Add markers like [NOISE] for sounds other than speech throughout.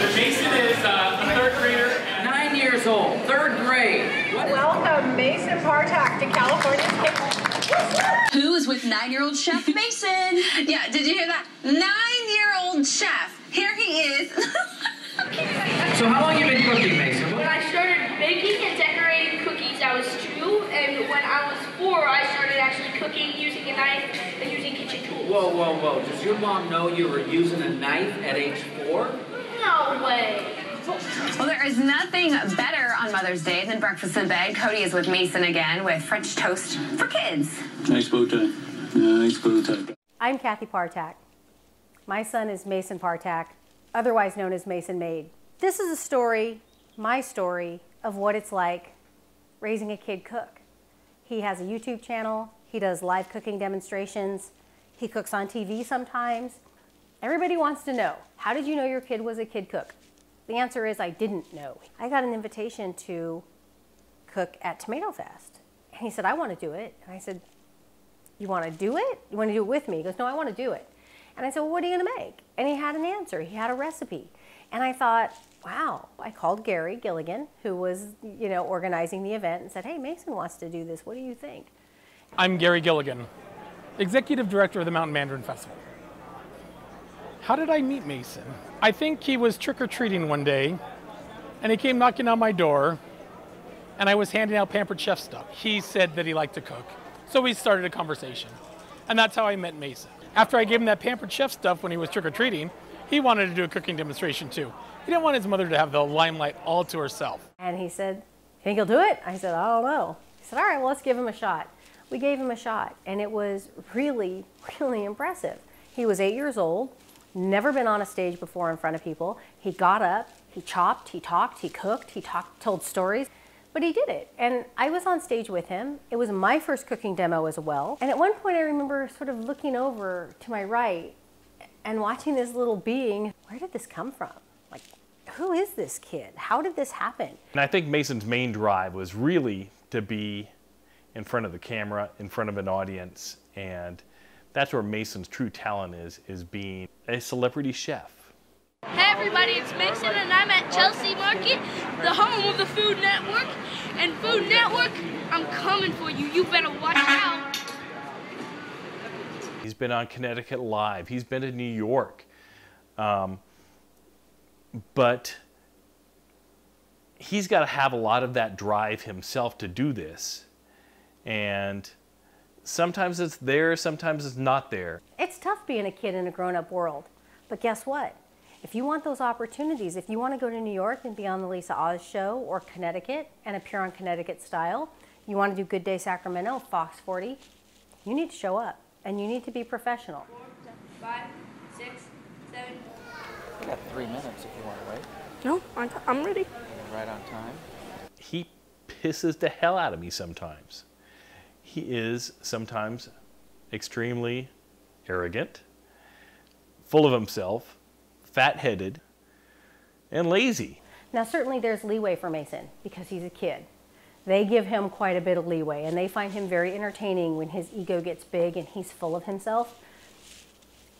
Mason is uh, a third grader. Nine years old, third grade. What? Welcome Mason Partak to California's Kitchen. Who is with nine-year-old Chef Mason? yeah, did you hear that? Nine-year-old chef. Here he is. [LAUGHS] so how long have you been cooking, Mason? When I started baking and decorating cookies, I was two, and when I was four, I started actually cooking using a knife and using kitchen tools. Whoa, whoa, whoa! Does your mom know you were using a knife at age four? No way. Well, there is nothing better on Mother's Day than breakfast in bed. Cody is with Mason again with French toast for kids. Nice bow tie. Nice bow tie. I'm Kathy Partak. My son is Mason Partak, otherwise known as Mason Made. This is a story, my story, of what it's like raising a kid cook. He has a YouTube channel, he does live cooking demonstrations, he cooks on TV sometimes. Everybody wants to know, how did you know your kid was a kid cook? The answer is I didn't know. I got an invitation to cook at Tomato Fest. And he said, I want to do it. And I said, you want to do it? You want to do it with me? He goes, no, I want to do it. And I said, well, what are you going to make? And he had an answer. He had a recipe. And I thought, wow. I called Gary Gilligan, who was, you know, organizing the event and said, hey, Mason wants to do this. What do you think? I'm Gary Gilligan, Executive Director of the Mountain Mandarin Festival. How did I meet Mason? I think he was trick-or-treating one day, and he came knocking on my door, and I was handing out Pampered Chef stuff. He said that he liked to cook, so we started a conversation. And that's how I met Mason. After I gave him that Pampered Chef stuff when he was trick-or-treating, he wanted to do a cooking demonstration too. He didn't want his mother to have the limelight all to herself. And he said, think he'll do it? I said, I don't know. He said, all right, well, let's give him a shot. We gave him a shot, and it was really, [LAUGHS] really impressive. He was eight years old, never been on a stage before in front of people. He got up, he chopped, he talked, he cooked, he talked, told stories, but he did it. And I was on stage with him. It was my first cooking demo as well. And at one point I remember sort of looking over to my right and watching this little being. Where did this come from? Like, who is this kid? How did this happen? And I think Mason's main drive was really to be in front of the camera, in front of an audience, and that's where Mason's true talent is, is being a celebrity chef. Hey everybody, it's Mason and I'm at Chelsea Market, the home of the Food Network. And Food Network, I'm coming for you. You better watch out. He's been on Connecticut Live. He's been to New York. Um, but he's got to have a lot of that drive himself to do this. And sometimes it's there, sometimes it's not there. It's tough being a kid in a grown up world. But guess what? If you want those opportunities, if you want to go to New York and be on the Lisa Oz show or Connecticut and appear on Connecticut Style, you want to do Good Day Sacramento, Fox 40, you need to show up and you need to be professional. Four, five, six, seven. You got three minutes if you want to wait. No, I'm ready. Right on time. He pisses the hell out of me sometimes. He is sometimes extremely arrogant, full of himself, fat headed, and lazy. Now, certainly there's leeway for Mason because he's a kid. They give him quite a bit of leeway and they find him very entertaining when his ego gets big and he's full of himself.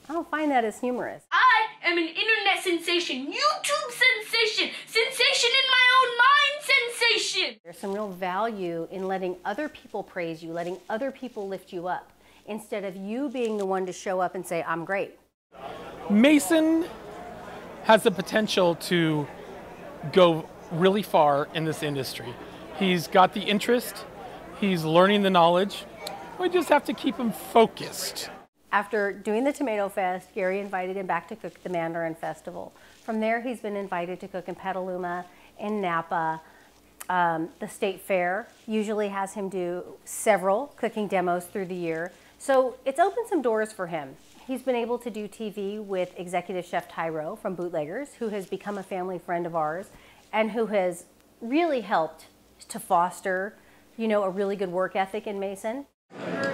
I don't find that as humorous. I am an internet sensation, YouTube sensation, sensation in my own. There's some real value in letting other people praise you, letting other people lift you up, instead of you being the one to show up and say, I'm great. Mason has the potential to go really far in this industry. He's got the interest, he's learning the knowledge. We just have to keep him focused. After doing the Tomato Fest, Gary invited him back to cook the Mandarin Festival. From there, he's been invited to cook in Petaluma, in Napa. Um, the State Fair usually has him do several cooking demos through the year. So it's opened some doors for him. He's been able to do TV with executive chef Ty Rowe from Bootleggers, who has become a family friend of ours and who has really helped to foster, you know, a really good work ethic in Mason.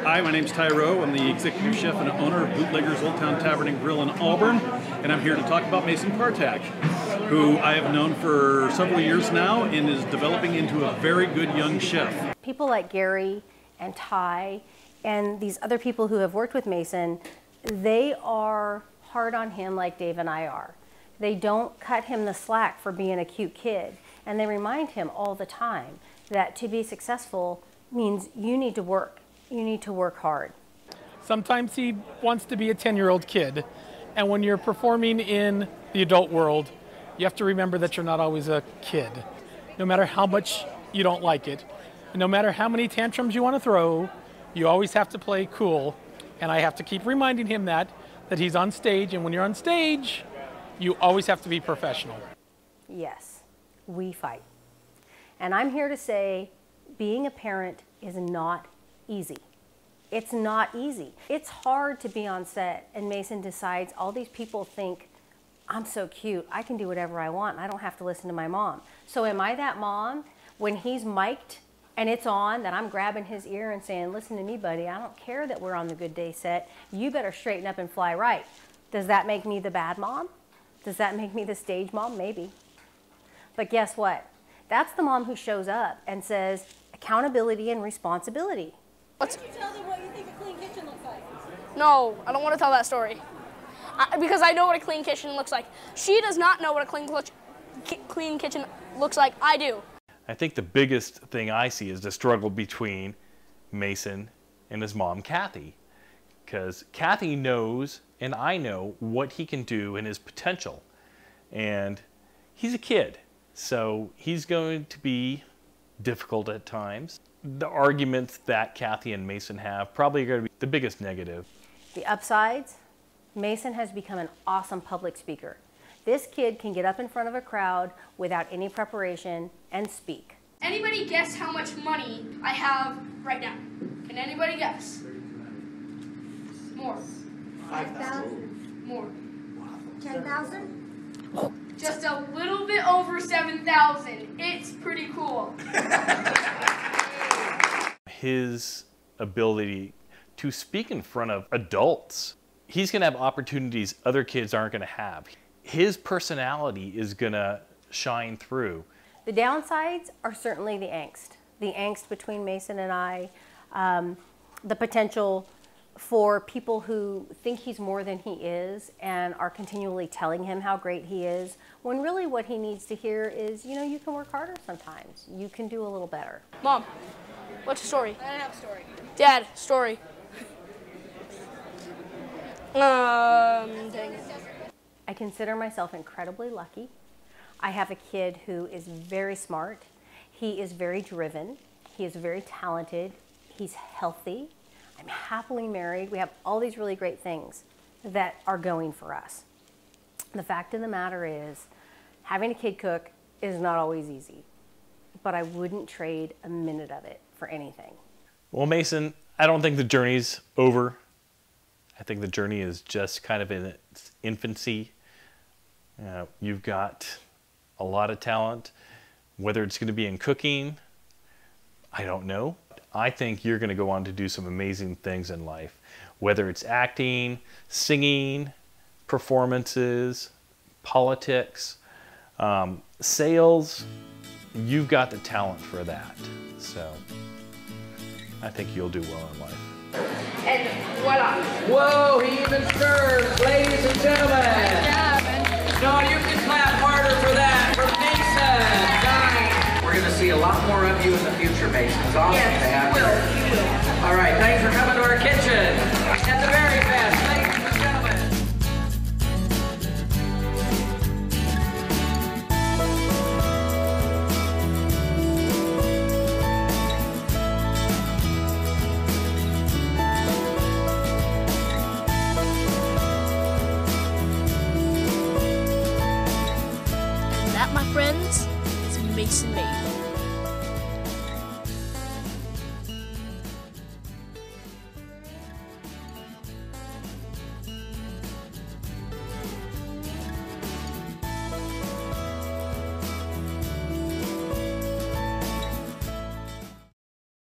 Hi, my name's Ty Rowe. I'm the executive chef and owner of Bootleggers Old Town Tavern and Grill in Auburn, and I'm here to talk about Mason Partak, who I have known for several years now and is developing into a very good young chef. People like Gary and Ty and these other people who have worked with Mason, they are hard on him like Dave and I are. They don't cut him the slack for being a cute kid. And they remind him all the time that to be successful means you need to work. You need to work hard. Sometimes he wants to be a 10 year old kid. And when you're performing in the adult world, you have to remember that you're not always a kid. No matter how much you don't like it, no matter how many tantrums you want to throw, you always have to play cool. And I have to keep reminding him that, that he's on stage. And when you're on stage, you always have to be professional. Yes, we fight. And I'm here to say being a parent is not easy. It's not easy. It's hard to be on set and Mason decides all these people think, I'm so cute, I can do whatever I want, I don't have to listen to my mom. So am I that mom when he's mic'd and it's on that I'm grabbing his ear and saying, listen to me, buddy, I don't care that we're on the good day set, you better straighten up and fly right. Does that make me the bad mom? Does that make me the stage mom? Maybe. But guess what? That's the mom who shows up and says accountability and responsibility. Let's No, I don't want to tell that story. I, because I know what a clean kitchen looks like. She does not know what a clean, clean kitchen looks like. I do. I think the biggest thing I see is the struggle between Mason and his mom, Kathy. Because Kathy knows, and I know, what he can do and his potential. And he's a kid, so he's going to be difficult at times. The arguments that Kathy and Mason have probably are going to be the biggest negative. The upsides Mason has become an awesome public speaker. This kid can get up in front of a crowd without any preparation and speak. Anybody guess how much money I have right now? Can anybody guess? More. 5,000? More. 10,000? Just a little bit over 7,000. It's pretty cool. [LAUGHS] His ability to speak in front of adults, he's going to have opportunities other kids aren't going to have. His personality is going to shine through. The downsides are certainly the angst. The angst between Mason and I, um, the potential for people who think he's more than he is and are continually telling him how great he is, when really what he needs to hear is, you know, you can work harder sometimes. You can do a little better. Mom, what's your story? I don't have a story. Dad, story. Um, dang it. I consider myself incredibly lucky. I have a kid who is very smart. He is very driven. He is very talented. He's healthy. I'm happily married. We have all these really great things that are going for us. The fact of the matter is, having a kid cook is not always easy, but I wouldn't trade a minute of it for anything. Well, Mason, I don't think the journey's over. I think the journey is just kind of in its infancy. Uh, you've got a lot of talent. Whether it's going to be in cooking, I don't know. I think you're going to go on to do some amazing things in life, whether it's acting, singing, performances, politics, um, sales. You've got the talent for that. So I think you'll do well in life. And voila. Whoa, he even stirs, ladies and gentlemen. No, you can clap harder for that, for Mason. Nice. We're going to see a lot more of you in the future, Mason. It's awesome Yes, to have you. Will. All right, thanks for coming to our kitchen.